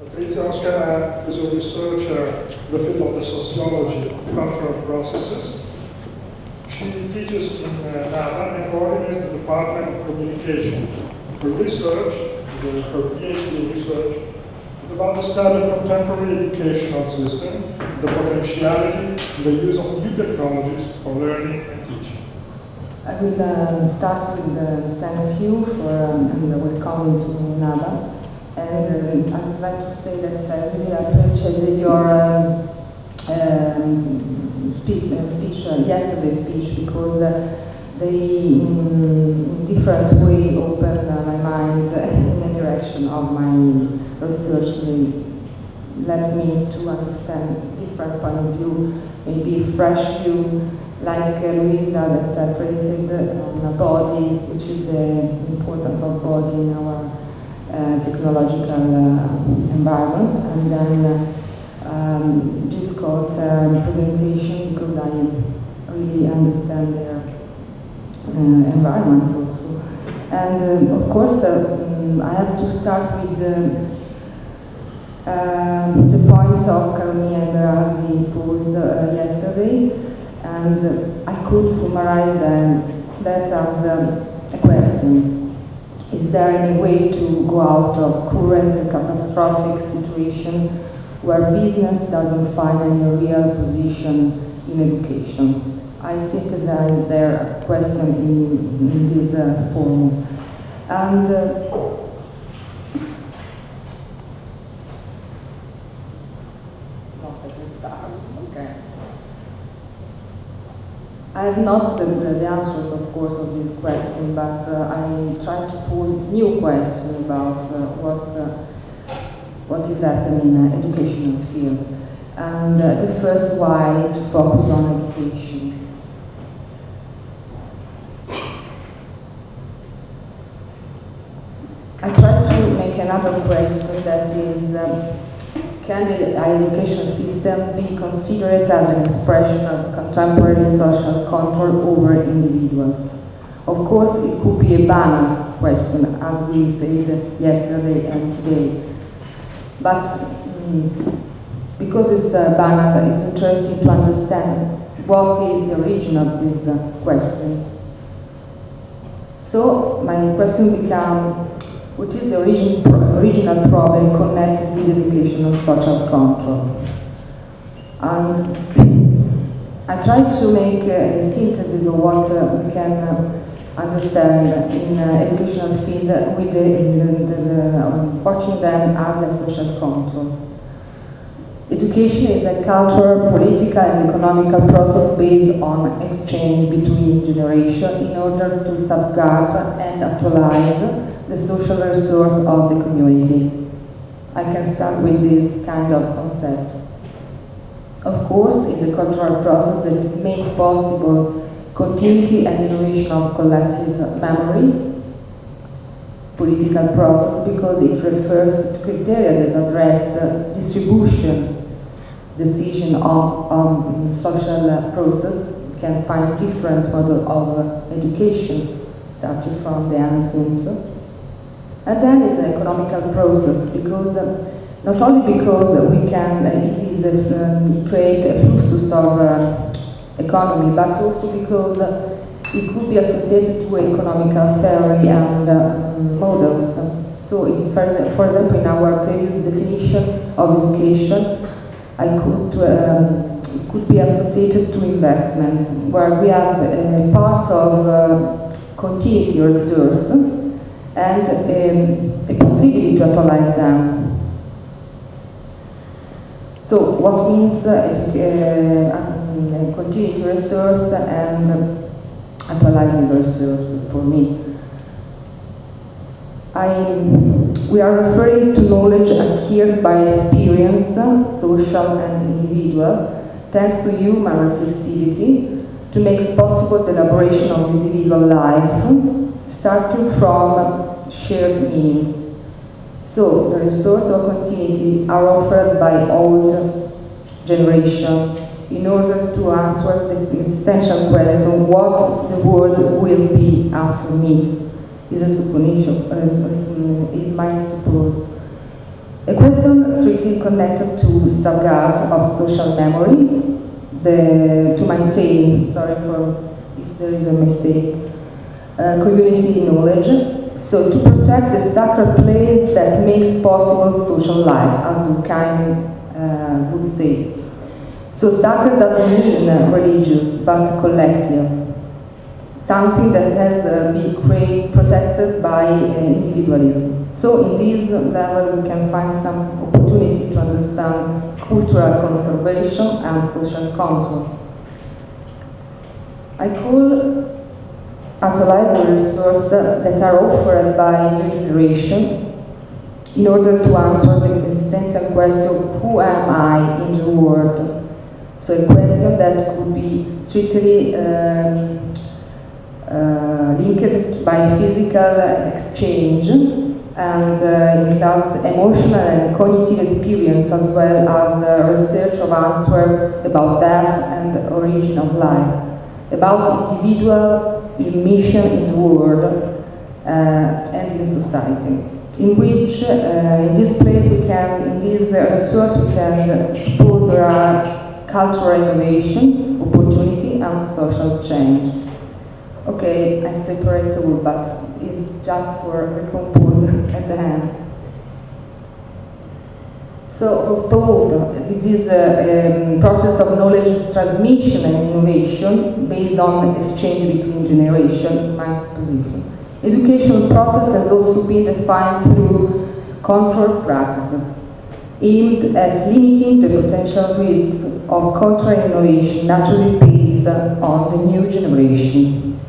Oscar is a researcher in the field of the sociology of cultural processes. She teaches in uh, NABA and coordinates the Department of Communication. Her research, her PhD research, is about the study of contemporary educational system, the potentiality the use of new technologies for learning and teaching. I will uh, start with uh, thanks you for um, welcome to NABA. And uh, I would like to say that I really appreciated your uh, um, speak, uh, speech, uh, yesterday's speech, because uh, they, in different way, opened uh, my mind in the direction of my research. They led me to understand different point of view, maybe fresh view, like uh, Luisa that uh, praised on a body, which is the importance of body in our uh, technological uh, environment, and then uh, um, this called uh, presentation because I really understand their uh, environment also. And uh, of course, um, I have to start with um, the points of Caronia and Berardi posed uh, yesterday, and I could summarize them, that as a question. Is there any way to go out of current catastrophic situation where business doesn't find any real position in education? I synthesize their question in, in this uh, form. And uh, I have not the, the, answers, of course, of this question, but uh, I try to pose new questions about uh, what uh, what is happening in the educational field. And the first why to focus on education. I try to make another question that is. Um, can the education system be considered as an expression of contemporary social control over individuals? Of course, it could be a banal question, as we said yesterday and today. But um, because it's uh, banal, it's interesting to understand what is the origin of this uh, question. So, my question becomes, what is the origin, pro original problem connected with of social control? And I tried to make a, a synthesis of what uh, we can uh, understand in uh, educational field with the, the, the um, watching them as a social control. Education is a cultural, political and economical process based on exchange between generations in order to safeguard and actualize the social resource of the community. I can start with this kind of concept. Of course, it's a cultural process that makes possible continuity and innovation of collective memory, political process because it refers to criteria that address uh, distribution, decision of, social process, you can find different model of uh, education, starting from the ancient and then it's an economical process because uh, not only because we can, uh, it is a, um, create a fluxus of uh, economy, but also because it could be associated to economical theory and um, models. So, it, for, for, example, in our previous definition of education, I could um, it could be associated to investment, where we have uh, parts of uh, continuity resource and um, a possibility to actualize them. So what means uh, uh, continuity resource and actualizing the resources for me? I, we are referring to knowledge acquired by experience, social and individual, thanks to human reflexivity, to make possible the elaboration of individual life, starting from shared meanings. So the resource of continuity are offered by old generation in order to answer the existential question, what the world will be after me, is a supposition, is my suppose. A question strictly connected to safeguard of social memory, the, to maintain, sorry for if there is a mistake, uh, community knowledge, so to protect the sacred place that makes possible social life, as Durkheim uh, would say. So sacred doesn't mean religious, but collective something that has uh, been created, protected by uh, individualism. So in this level we can find some opportunity to understand cultural conservation and social control. I could utilize the resources that are offered by new generation in order to answer the existential question, who am I in the world? So a question that could be strictly um, uh, linked by physical exchange and uh, includes emotional and cognitive experience as well as uh, research of answer about death and origin of life, about individual mission in the world uh, and in society, in which uh, in this place we can, in this resource we can suppose there are cultural innovation, opportunity and social change. Okay, I separate the but it's just for recompose at the end. So although this is a, a, process of knowledge transmission and innovation based on exchange between generations, my supposition, education process has also been defined through control practices aimed at limiting the potential risks of cultural innovation naturally based on the new generation